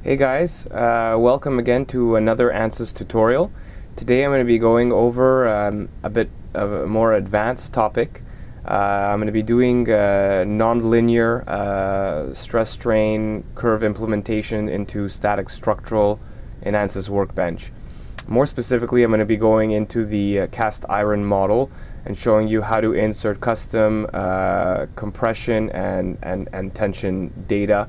Hey guys, uh, welcome again to another ANSYS tutorial. Today I'm going to be going over um, a bit of a more advanced topic. Uh, I'm going to be doing uh, nonlinear uh, stress strain curve implementation into static structural in ANSYS Workbench. More specifically, I'm going to be going into the uh, cast iron model and showing you how to insert custom uh, compression and, and, and tension data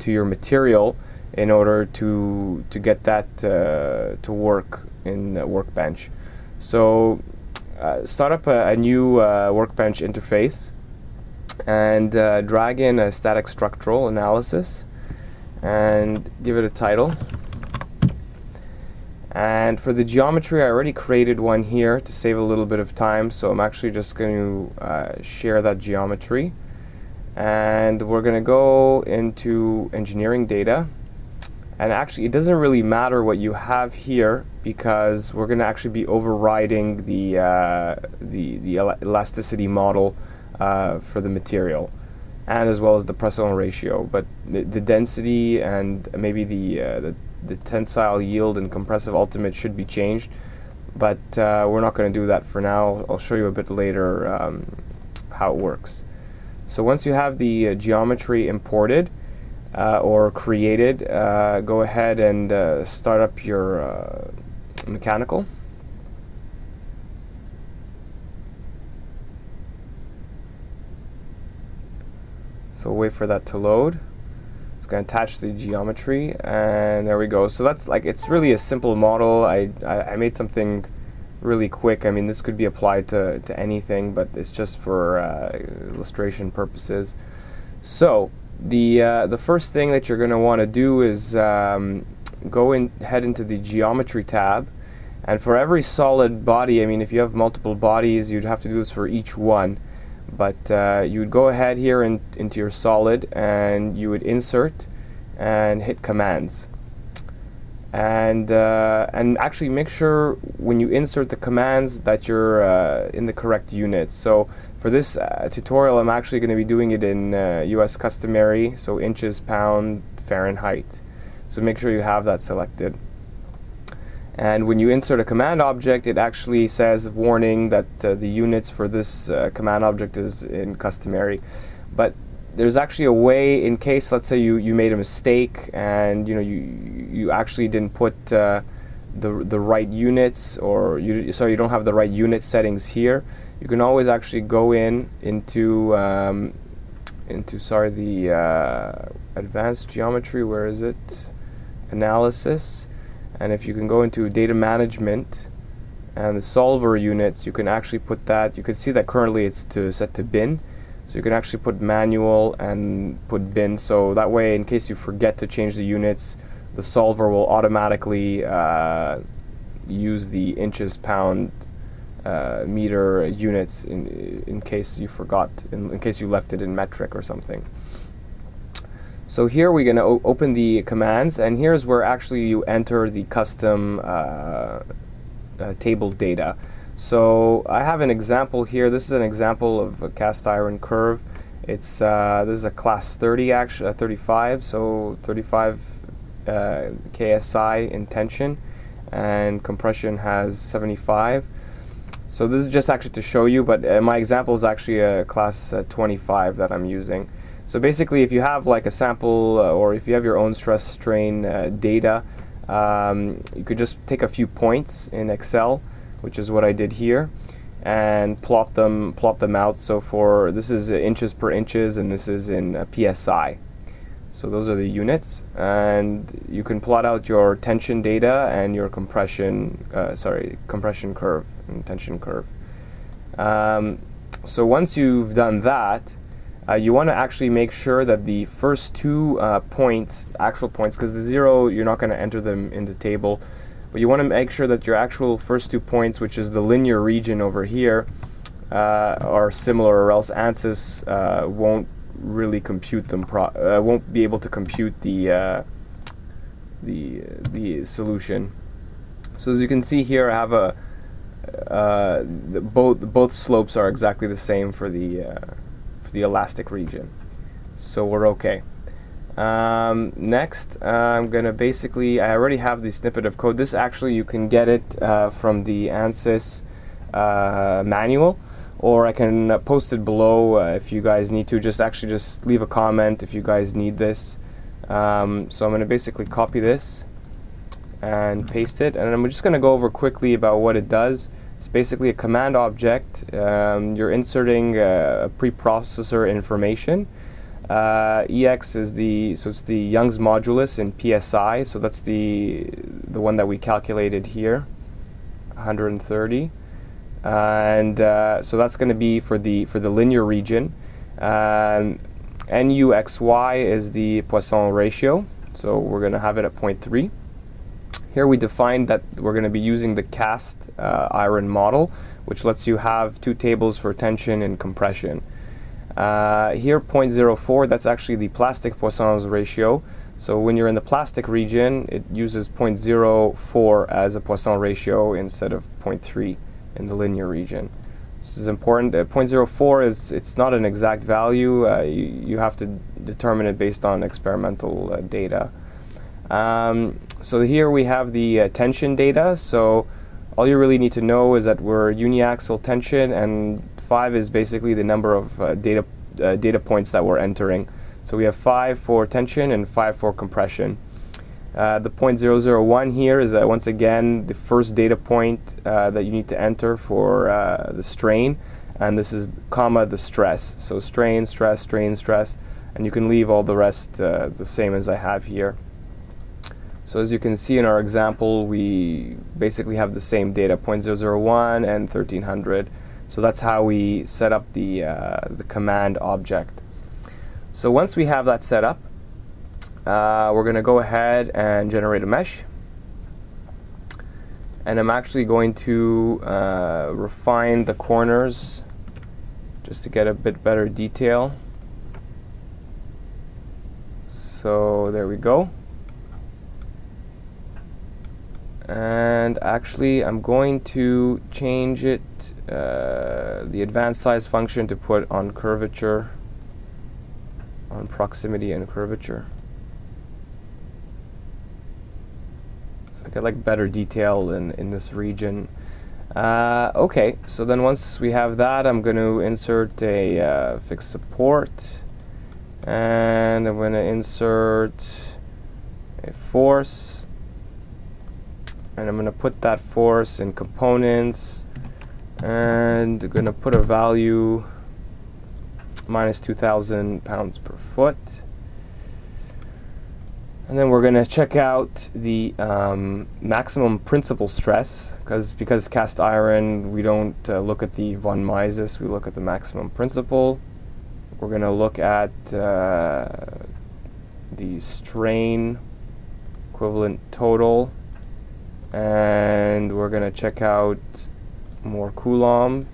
to your material in order to to get that uh, to work in Workbench. So uh, start up a, a new uh, Workbench interface and uh, drag in a static structural analysis and give it a title. And for the geometry, I already created one here to save a little bit of time, so I'm actually just going to uh, share that geometry. And we're going to go into engineering data and actually, it doesn't really matter what you have here because we're going to actually be overriding the, uh, the, the el elasticity model uh, for the material and as well as the Poisson ratio. But the, the density and maybe the, uh, the, the, tensile yield and compressive ultimate should be changed. But uh, we're not going to do that for now. I'll show you a bit later um, how it works. So once you have the uh, geometry imported, uh, or created, uh, go ahead and uh, start up your uh, mechanical. So wait for that to load. It's going to attach the geometry and there we go. So that's like, it's really a simple model. I, I, I made something really quick. I mean, this could be applied to, to anything, but it's just for uh, illustration purposes. So the uh, the first thing that you're going to want to do is um, go in head into the geometry tab. And for every solid body I mean if you have multiple bodies you'd have to do this for each one. But uh, you would go ahead here in, into your solid and you would insert and hit commands and uh, and actually make sure when you insert the commands that you're uh, in the correct units. So for this uh, tutorial, I'm actually going to be doing it in U.S. Uh, customary, so inches, pound, Fahrenheit. So make sure you have that selected. And when you insert a command object, it actually says warning that uh, the units for this uh, command object is in customary. But there's actually a way in case let's say you, you made a mistake and you know you you actually didn't put uh, the the right units or you sorry you don't have the right unit settings here you can always actually go in into um, into sorry the uh, advanced geometry where is it? Analysis. And if you can go into data management and the solver units you can actually put that you can see that currently it's to set to bin so you can actually put manual and put bin. So that way, in case you forget to change the units, the solver will automatically uh, use the inches, pound, uh, meter units in, in case you forgot, in, in, case you left it in metric or something. So here we're going to open the commands, and here's where actually you enter the custom uh, uh table data. So I have an example here. This is an example of a cast iron curve. It's uh, this is a class 30 actually, uh, 35, so 35 uh, KSI in tension, and compression has 75. So this is just actually to show you, but uh, my example is actually a class uh, 25 that I'm using. So basically, if you have like a sample uh, or if you have your own stress strain data, um, you could just take a few points in Excel which is what I did here, and plot them plot them out. So for this is inches per inches, and this is in psi. So those are the units, and you can plot out your tension data and your compression, uh, sorry, compression curve and tension curve. Um, so once you've done that, uh, you want to actually make sure that the first two uh, points, actual points, because the zero, you're not going to enter them in the table, but you want to make sure that your actual first two points, which is the linear region over here, uh, are similar, or else ANSYS uh, won't really compute them. uh, won't be able to compute the uh, the the solution. So as you can see here, I have a uh, both both slopes are exactly the same for the uh, for the elastic region. So we're okay. Um, next, uh, I'm to basically, I already have the snippet of code. This actually, you can get it uh, from the ANSYS uh, manual, or I can post it below uh, if you guys need to. Just actually just leave a comment if you guys need this. Um, so I'm to basically copy this and paste it, and I'm just to go over quickly about what it does. It's basically a command object. Um, you're inserting uh, preprocessor information. Uh, EX is the so it's the Young's modulus in PSI. So that's the the one that we calculated here, 130, and uh, so that's going to be for the for the linear region. Um, NUXY is the Poisson ratio, so we're going to have it at 0.3. Here we defined that we're going to be using the cast uh, iron model, which lets you have two tables for tension and compression. Uh, here 0.04, that's actually the plastic Poisson's ratio. So when you're in the plastic region, it uses 0.04 as a Poisson ratio instead of 0.3 in the linear region. This is important. Uh, 0.04 is it's not an exact value. Uh, you, you have to determine it based on experimental uh, data. Um, so here we have the uh, tension data. So all you really need to know is that we're uniaxial tension and 5 is basically the number of uh, data, uh, data points that we're entering. So we have 5 for tension and 5 for compression. Uh, the 0.001 here is uh, once again the first data point uh, that you need to enter for uh, the strain and this is comma the stress. So strain, stress, strain, stress and you can leave all the rest the same as I have here. So as you can see in our example, we basically have the same data, 0.001 and 1300. So that's how we set up the, uh, the command object. So once we have that set up, uh, we're going to go ahead and generate a mesh. And I'm actually going to uh, refine the corners just to get a bit better detail. So there we go. And actually I'm going to change it uh, the advanced size function to put on curvature on proximity and curvature. So I get like better detail in, in this region. Uh, okay so then once we have that I'm going to insert a uh, fixed support. And I'm going to insert a force and I'm going to put that force in components and I'm going to put a value minus 2,000 pounds per foot. And then we're going to check out the um, maximum principal stress because because cast iron we don't uh, look at the von Mises, we look at the maximum principal. We're going to look at uh, the strain equivalent total and we're going to check out Mohr Coulomb.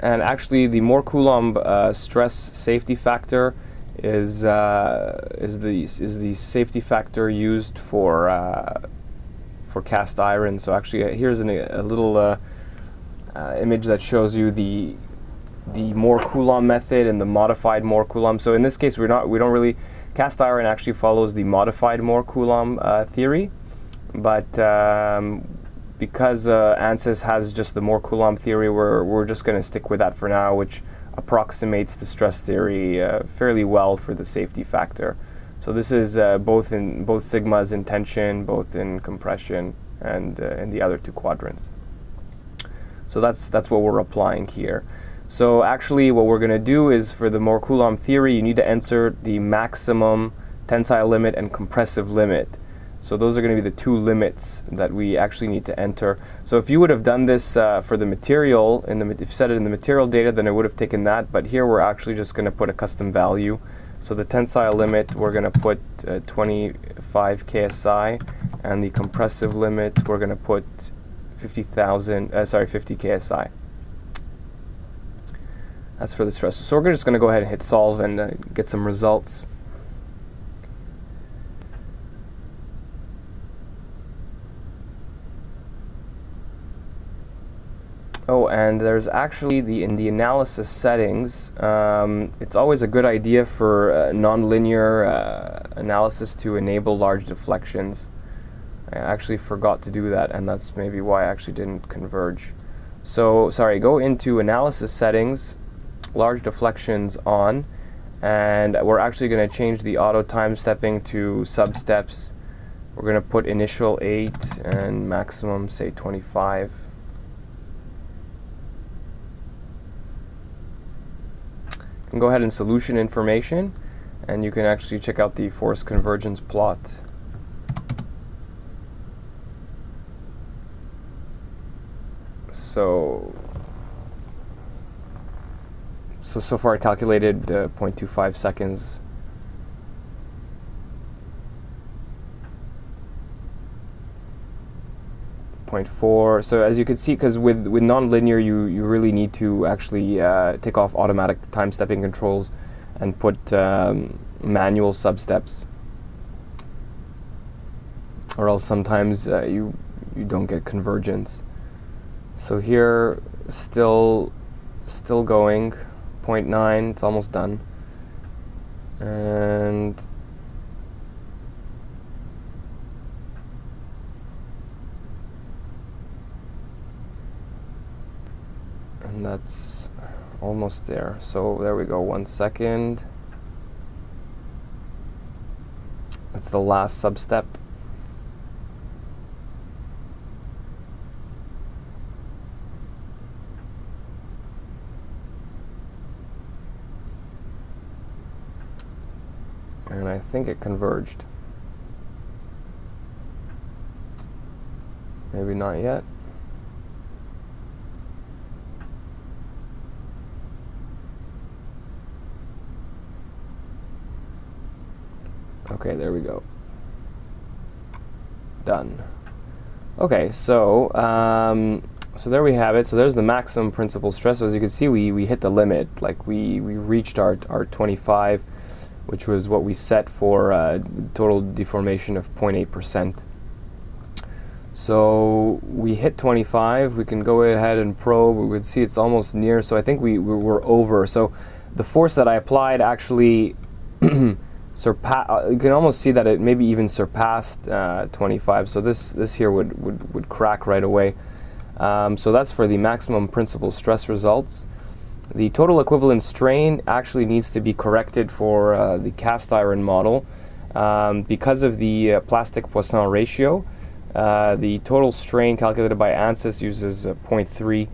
And actually the Mohr Coulomb uh, stress safety factor is uh, is the is the safety factor used for uh, for cast iron. So actually uh, here's an, a little uh, uh, image that shows you the the Mohr Coulomb method and the modified Mohr Coulomb. So in this case we're not we don't really Cast iron actually follows the modified Mohr Coulomb theory, but um, because uh, ANSYS has just the Mohr Coulomb theory, we're, we're just going to stick with that for now, which approximates the stress theory uh, fairly well for the safety factor. So this is uh, both in both sigmas in tension, both in compression, and uh, in the other two quadrants. So that's that's what we're applying here. So actually what we're going to do is for the Mohr Coulomb theory, you need to insert the maximum tensile limit and compressive limit. So those are going to be the two limits that we actually need to enter. So if you would have done this uh, for the material, in the, if you set it in the material data, then it would have taken that. But here we're actually just going to put a custom value. So the tensile limit, we're going to put uh, 25 KSI, and the compressive limit, we're going to put 50,000, uh, sorry, 50 KSI. That's for the stress. So we're just going to go ahead and hit solve and uh, get some results. Oh, and there's actually the in the analysis settings. Um, it's always a good idea for uh, nonlinear uh, analysis to enable large deflections. I actually forgot to do that, and that's maybe why I actually didn't converge. So, sorry, go into analysis settings, large deflections on, and we're actually going to change the auto time stepping to sub steps. We're going to put initial 8 and maximum, say, 25. Can go ahead and solution information and you can actually check out the force convergence plot. So, so, so far I calculated uh, 0.25 seconds 0.4. So as you can see, because with, with nonlinear, you, you really need to actually uh, take off automatic time stepping controls and put um, manual substeps. Or else sometimes uh, you, you don't get convergence. So here, still, still going, 0.9, it's almost done. And and that's almost there. So there we go, one second. That's the last sub-step. And I think it converged. Maybe not yet. Okay, there we go. Done. Okay, so um, so there we have it. So there's the maximum principal stress. So as you can see, we, we hit the limit. Like we, we reached our, our 25, which was what we set for uh, total deformation of 0.8%. So we hit 25. We can go ahead and probe. We would see it's almost near. So I think we, we were over. So the force that I applied actually surpass. Uh, you can almost see that it maybe even surpassed uh, 25. So this this here would would, would crack right away. Um, so that's for the maximum principal stress results. The total equivalent strain actually needs to be corrected for uh, the cast iron model um, because of the uh, plastic Poisson ratio. Uh, the total strain calculated by ANSYS uses uh, 0.3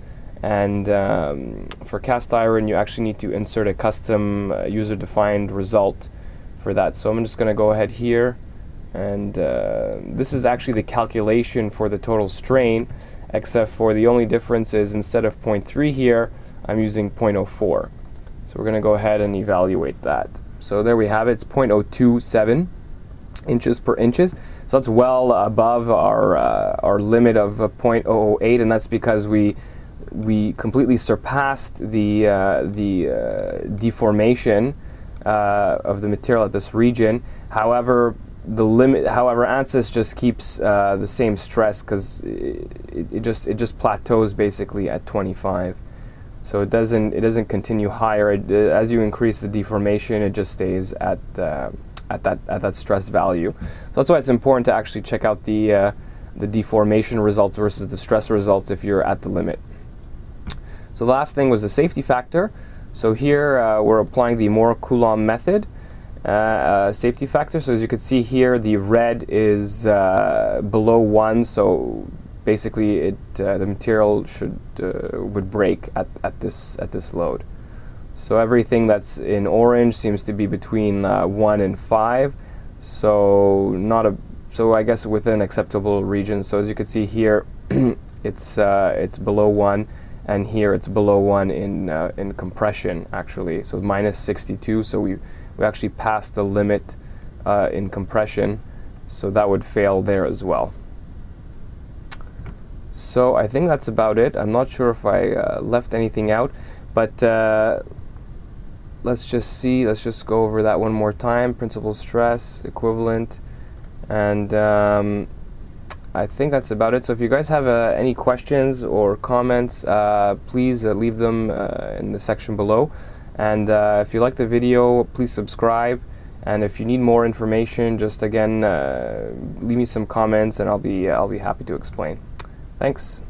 and um, for cast iron you actually need to insert a custom user-defined result for that. So I'm just going to go ahead here and uh, this is actually the calculation for the total strain except for the only difference is instead of 0.3 here I'm using 0.04. So we're going to go ahead and evaluate that. So there we have it. It's 0.027 inches per inches. So that's well above our uh, our limit of uh, 0.008, and that's because we we completely surpassed the uh, the uh, deformation uh, of the material at this region. However, the limit, however, ANSYS just keeps uh, the same stress because it, it, just it just plateaus basically at 25. So it doesn't it doesn't continue higher. It, uh, as you increase the deformation, it just stays at uh, at that at that stress value. So that's why it's important to actually check out the uh, the deformation results versus the stress results if you're at the limit. So the last thing was the safety factor. So here uh, we're applying the Mohr-Coulomb method. Uh, uh, safety factor. So as you can see here, the red is uh, below one. So basically, it uh, the material should uh, would break at, at this at this load. So everything that's in orange seems to be between one and five. So not a so I guess within acceptable region. So as you can see here, it's it's below one and here it's below one in uh, in compression actually. So minus 62 so we we actually passed the limit uh, in compression. So that would fail there as well. So I think that's about it. I'm not sure if I uh, left anything out but uh, let's just see. Let's just go over that one more time. Principal stress equivalent. And um, I think that's about it. So if you guys have uh, any questions or comments, uh, please uh, leave them uh, in the section below. And uh, if you like the video, please subscribe. And if you need more information, just again uh, leave me some comments, and I'll be I'll be happy to explain. Thanks.